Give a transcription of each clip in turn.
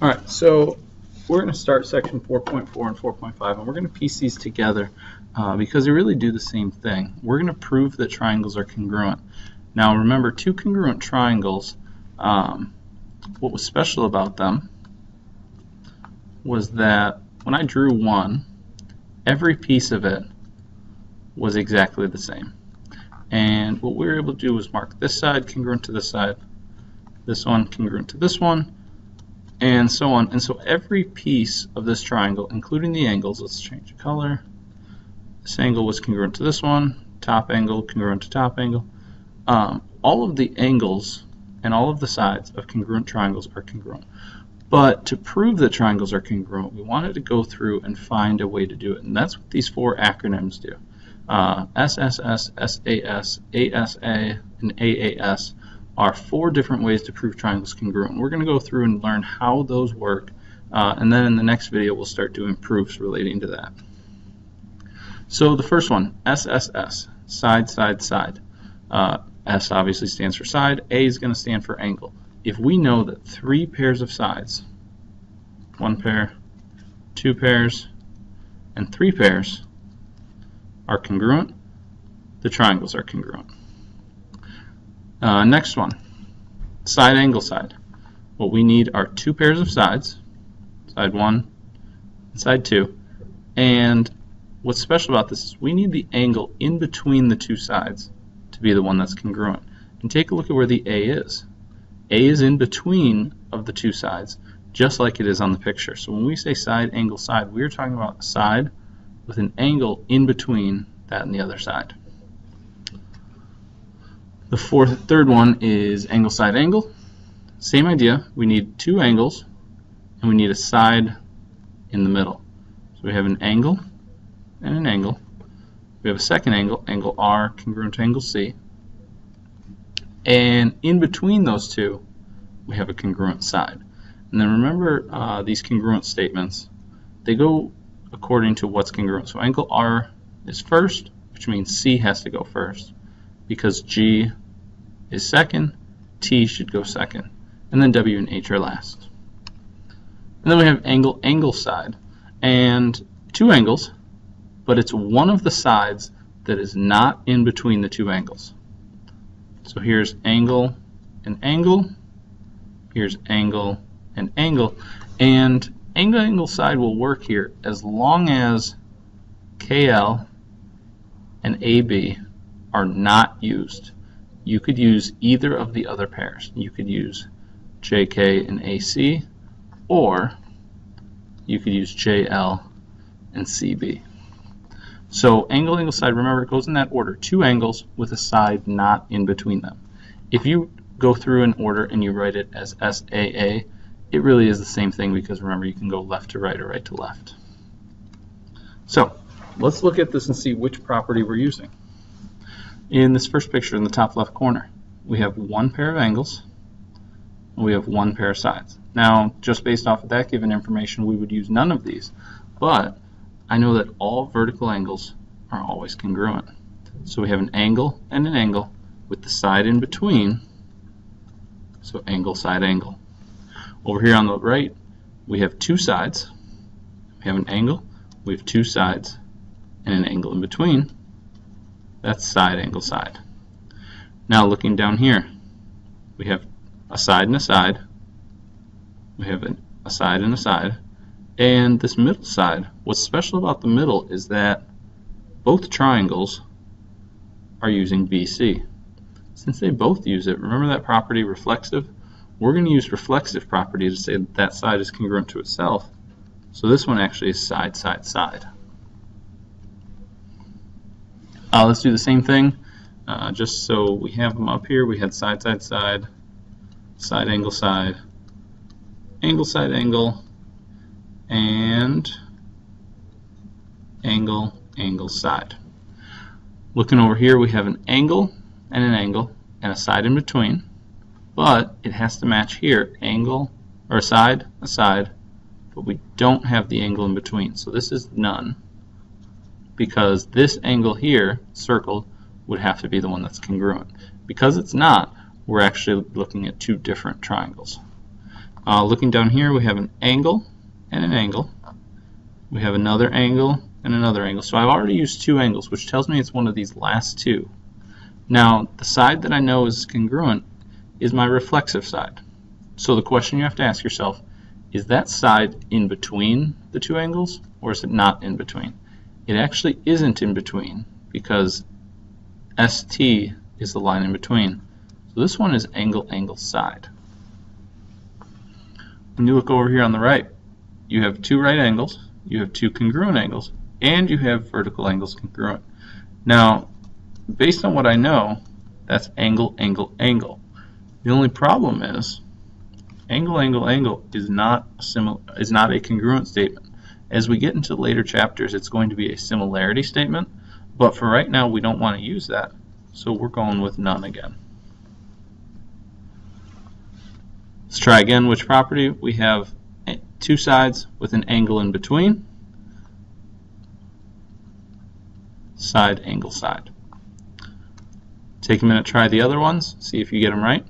All right, so we're going to start section 4.4 and 4.5, and we're going to piece these together uh, because they really do the same thing. We're going to prove that triangles are congruent. Now remember, two congruent triangles, um, what was special about them was that when I drew one, every piece of it was exactly the same. And what we were able to do was mark this side congruent to this side, this one congruent to this one, and so on. And so every piece of this triangle, including the angles, let's change the color. This angle was congruent to this one, top angle congruent to top angle. Um, all of the angles and all of the sides of congruent triangles are congruent. But to prove that triangles are congruent, we wanted to go through and find a way to do it. And that's what these four acronyms do. Uh, SSS, SAS, ASA, and AAS are four different ways to prove triangles congruent. We're going to go through and learn how those work, uh, and then in the next video we'll start doing proofs relating to that. So the first one, SSS, side, side, side. Uh, S obviously stands for side, A is going to stand for angle. If we know that three pairs of sides, one pair, two pairs, and three pairs are congruent, the triangles are congruent. Uh, next one, side angle side. What we need are two pairs of sides, side 1 and side 2. And what's special about this is we need the angle in between the two sides to be the one that's congruent. And take a look at where the A is. A is in between of the two sides, just like it is on the picture. So when we say side angle side, we're talking about side with an angle in between that and the other side. The fourth, third one is angle side angle. Same idea. We need two angles and we need a side in the middle. So we have an angle and an angle. We have a second angle, angle R congruent to angle C. And in between those two, we have a congruent side. And then remember uh, these congruent statements, they go according to what's congruent. So angle R is first, which means C has to go first because G is second, T should go second, and then W and H are last. And then we have angle angle side, and two angles, but it's one of the sides that is not in between the two angles. So here's angle and angle, here's angle and angle, and angle angle side will work here as long as KL and AB are not used. You could use either of the other pairs. You could use JK and AC, or you could use JL and CB. So angle, angle, side, remember it goes in that order. Two angles with a side not in between them. If you go through an order and you write it as SAA, it really is the same thing because remember you can go left to right or right to left. So let's look at this and see which property we're using. In this first picture in the top left corner, we have one pair of angles and we have one pair of sides. Now, just based off of that given information, we would use none of these, but I know that all vertical angles are always congruent. So we have an angle and an angle with the side in between, so angle, side, angle. Over here on the right, we have two sides. We have an angle, we have two sides, and an angle in between. That's side angle side. Now looking down here, we have a side and a side. We have a side and a side. And this middle side, what's special about the middle is that both triangles are using BC. Since they both use it, remember that property reflexive? We're going to use reflexive property to say that that side is congruent to itself. So this one actually is side, side, side. Uh, let's do the same thing. Uh, just so we have them up here, we had side, side, side, side, angle, side, angle, side, angle, and angle, angle, side. Looking over here, we have an angle and an angle and a side in between, but it has to match here, angle, or side, a side, but we don't have the angle in between. So this is none because this angle here, circled, would have to be the one that's congruent. Because it's not, we're actually looking at two different triangles. Uh, looking down here, we have an angle and an angle. We have another angle and another angle. So I've already used two angles, which tells me it's one of these last two. Now, the side that I know is congruent is my reflexive side. So the question you have to ask yourself, is that side in between the two angles, or is it not in between? It actually isn't in between, because ST is the line in between. So this one is angle, angle, side. When you look over here on the right, you have two right angles, you have two congruent angles, and you have vertical angles congruent. Now, based on what I know, that's angle, angle, angle. The only problem is angle, angle, angle is not a is not a congruent statement. As we get into later chapters, it's going to be a similarity statement, but for right now, we don't want to use that, so we're going with none again. Let's try again which property. We have two sides with an angle in between. Side, angle, side. Take a minute, try the other ones, see if you get them right.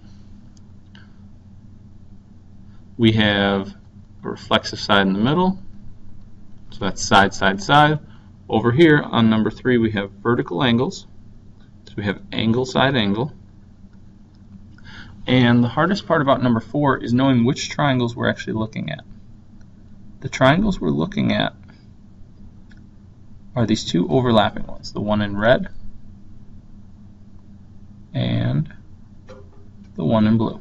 We have a reflexive side in the middle, so that's side, side, side. Over here on number three, we have vertical angles. So we have angle, side, angle. And the hardest part about number four is knowing which triangles we're actually looking at. The triangles we're looking at are these two overlapping ones, the one in red and the one in blue.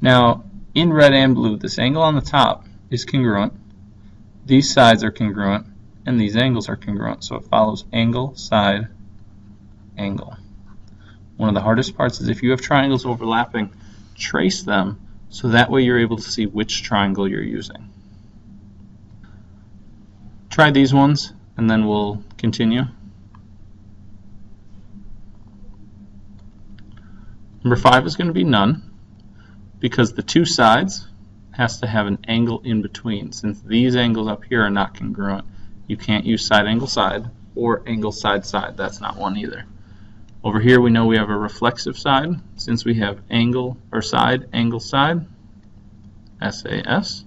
Now, in red and blue, this angle on the top is congruent, these sides are congruent, and these angles are congruent, so it follows angle, side, angle. One of the hardest parts is if you have triangles overlapping, trace them so that way you're able to see which triangle you're using. Try these ones and then we'll continue. Number five is going to be none because the two sides has to have an angle in between. Since these angles up here are not congruent, you can't use side angle side or angle side side. That's not one either. Over here we know we have a reflexive side since we have angle or side, angle side, SAS.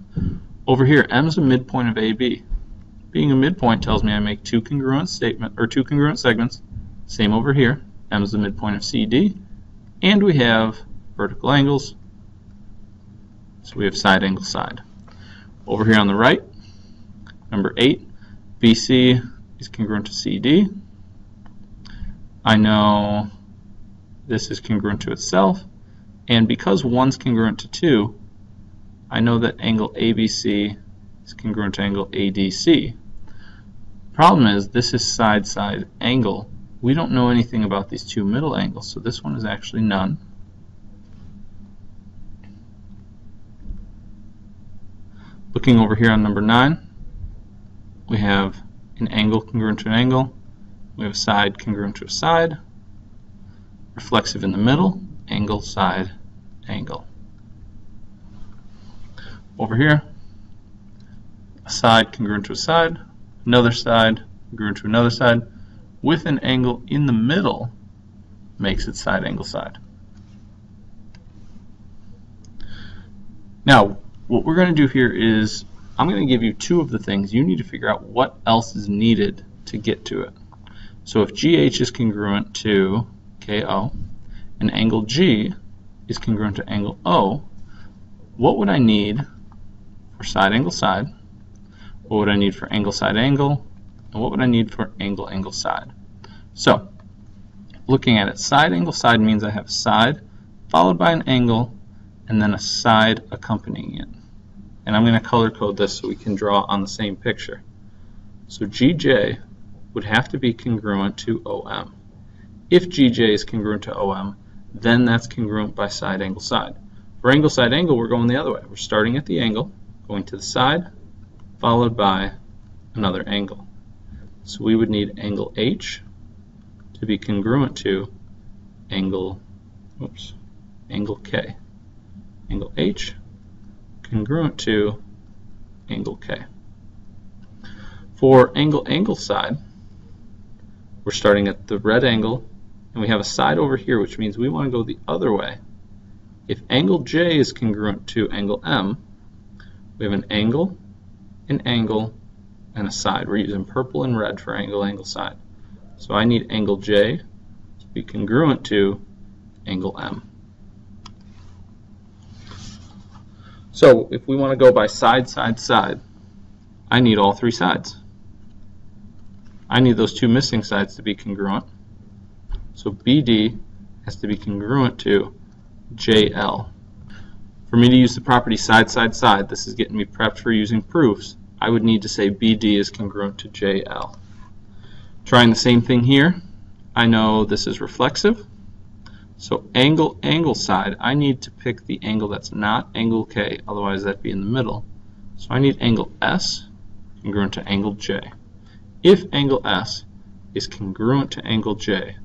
Over here, M is a midpoint of AB. Being a midpoint tells me I make two congruent statement or two congruent segments. Same over here. M is the midpoint of CD. And we have vertical angles. So we have side angle side. Over here on the right, number 8, BC is congruent to CD. I know this is congruent to itself. And because 1's congruent to 2, I know that angle ABC is congruent to angle ADC. Problem is, this is side-side angle. We don't know anything about these two middle angles, so this one is actually none. Looking over here on number 9, we have an angle congruent to an angle. We have a side congruent to a side. Reflexive in the middle, angle, side, angle. Over here, a side congruent to a side, another side congruent to another side with an angle in the middle makes it side angle side. Now, what we're going to do here is I'm going to give you two of the things. You need to figure out what else is needed to get to it. So if GH is congruent to KO and angle G is congruent to angle O, what would I need for side angle side? What would I need for angle side angle? And what would I need for angle angle side? So, looking at it, side angle side means I have side followed by an angle and then a side accompanying it. And I'm going to color code this so we can draw on the same picture. So GJ would have to be congruent to OM. If GJ is congruent to OM, then that's congruent by side angle side. For angle side angle, we're going the other way. We're starting at the angle, going to the side, followed by another angle. So we would need angle H to be congruent to angle, oops, angle K. Angle H congruent to angle K. For angle angle side, we're starting at the red angle and we have a side over here which means we want to go the other way if angle J is congruent to angle M, we have an angle, an angle, and a side. We're using purple and red for angle, angle, side. So I need angle J to be congruent to angle M. So if we want to go by side, side, side, I need all three sides. I need those two missing sides to be congruent. So BD has to be congruent to JL. For me to use the property side, side, side, this is getting me prepped for using proofs, I would need to say BD is congruent to JL. Trying the same thing here, I know this is reflexive. So angle, angle side, I need to pick the angle that's not angle K, otherwise that'd be in the middle. So I need angle S congruent to angle J. If angle S is congruent to angle J,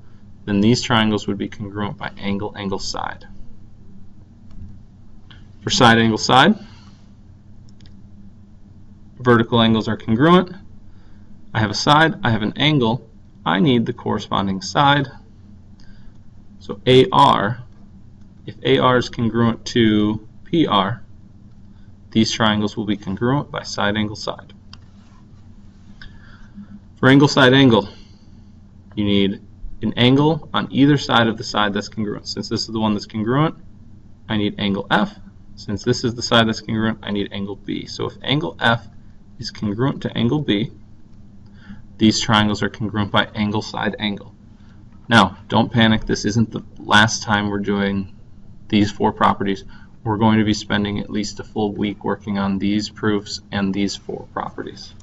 then these triangles would be congruent by angle, angle, side. For side, angle, side, vertical angles are congruent. I have a side, I have an angle, I need the corresponding side. So AR, if AR is congruent to PR, these triangles will be congruent by side, angle, side. For angle, side, angle, you need an angle on either side of the side that's congruent. Since this is the one that's congruent, I need angle F. Since this is the side that's congruent, I need angle B. So if angle F is congruent to angle B, these triangles are congruent by angle side angle. Now, don't panic. This isn't the last time we're doing these four properties. We're going to be spending at least a full week working on these proofs and these four properties.